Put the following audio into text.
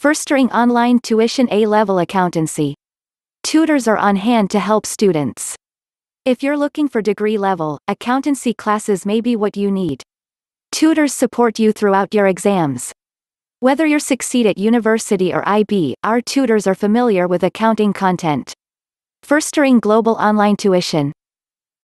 Firstring online tuition A-level accountancy. Tutors are on hand to help students. If you're looking for degree level, accountancy classes may be what you need. Tutors support you throughout your exams. Whether you succeed at university or IB, our tutors are familiar with accounting content. Firstring Global Online Tuition.